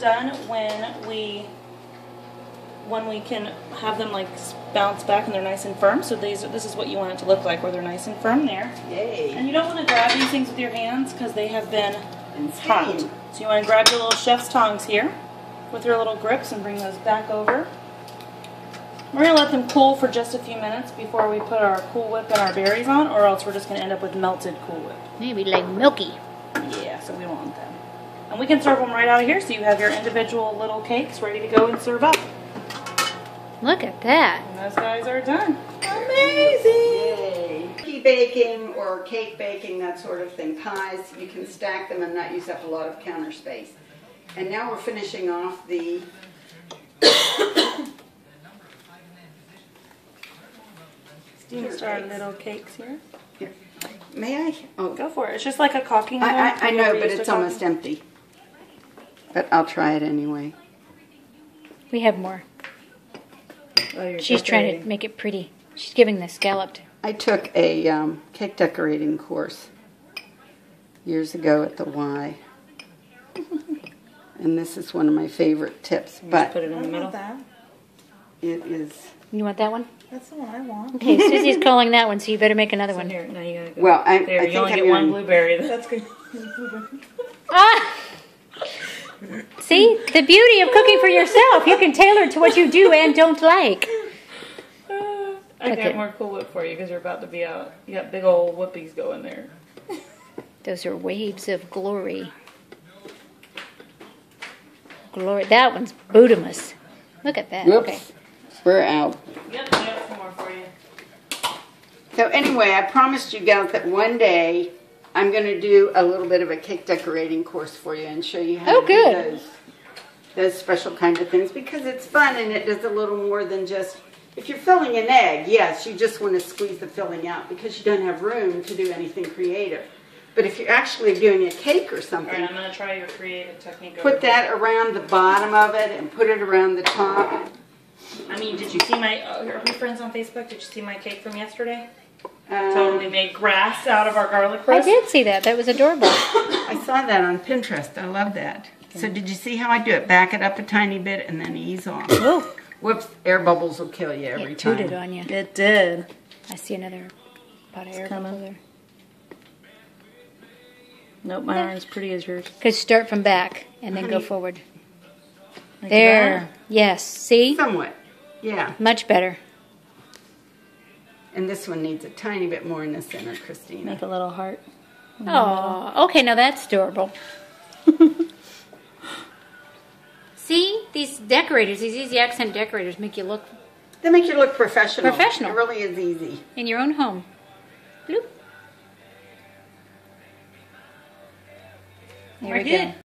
done when we when we can have them like bounce back and they're nice and firm. So these this is what you want it to look like, where they're nice and firm there. Yay. And you don't want to grab these things with your hands because they have been And hot. So you want to grab your little chef's tongs here with your little grips and bring those back over. We're going to let them cool for just a few minutes before we put our Cool Whip and our berries on, or else we're just going to end up with melted Cool Whip. Maybe like milky. Yeah, so we don't want them. And we can serve them right out of here, so you have your individual little cakes ready to go and serve up. Look at that. And those guys are done. Yay. Cookie baking or cake baking, that sort of thing, pies, you can stack them and not use up a lot of counter space. And now we're finishing off the Steam our little cakes here. Here. May I? Oh, Go for it. It's just like a caulking. I, I, I know, but it's almost empty. But I'll try it anyway. We have more. Oh, She's trying to make it pretty. She's giving the scalloped. I took a um, cake decorating course years ago at the Y. and this is one of my favorite tips, but Put it in the middle. that. it is, You want that one? That's the one I want. Okay, Susie's calling that one, so you better make another So one. here, now you gotta go. well, I, there, I you think only I'm get one going, blueberry. That's good. Ah! See? The beauty of cooking for yourself. You can tailor it to what you do and don't like. I Okay. got more Cool Whip for you because you're about to be out. You got big old whoopies going there. Those are waves of glory. Glory. That one's Budamus. Look at that. whoops, Okay. we're out. Yep, I got some more for you. So anyway, I promised you guys that one day I'm going to do a little bit of a cake decorating course for you and show you how Oh, to good. do those, those special kind of things because it's fun and it does a little more than just, if you're filling an egg, yes, you just want to squeeze the filling out because you don't have room to do anything creative. But if you're actually doing a cake or something, right, I'm gonna try your creative technique. put that around the bottom of it and put it around the top. I mean, did you see my? Uh, are we friends on Facebook? Did you see my cake from yesterday? Um, Totally made grass out of our garlic I did see that. That was adorable. I saw that on Pinterest. I love that. So did you see how I do it? Back it up a tiny bit and then ease off. Oh, Whoops, air bubbles will kill you every it time. tooted on you. It did. I see another pot of air coming. bubble there. Nope, mine aren't as pretty as yours. Could start from back and then go forward. Like There. Yes. See? Somewhat, yeah. Much better. And this one needs a tiny bit more in the center, that. Christina. Make a little heart. Oh, okay. Now that's adorable. See, these decorators, these easy accent decorators, make you look They make you look professional. Professional. It really is easy. in your own home. Bloop. There I we did. go.